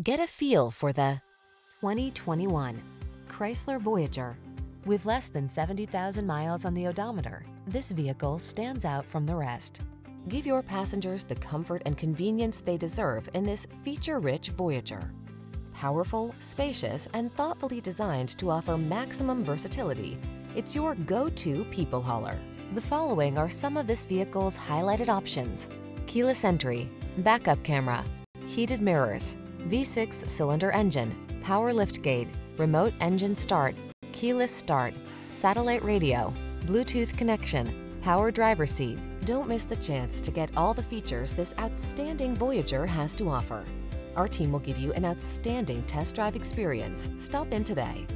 Get a feel for the 2021 Chrysler Voyager. With less than 70,000 miles on the odometer, this vehicle stands out from the rest. Give your passengers the comfort and convenience they deserve in this feature-rich Voyager. Powerful, spacious, and thoughtfully designed to offer maximum versatility, it's your go-to people hauler. The following are some of this vehicle's highlighted options. Keyless entry, backup camera, heated mirrors, V6 cylinder engine, power liftgate, remote engine start, keyless start, satellite radio, Bluetooth connection, power driver seat. Don't miss the chance to get all the features this outstanding Voyager has to offer. Our team will give you an outstanding test drive experience. Stop in today.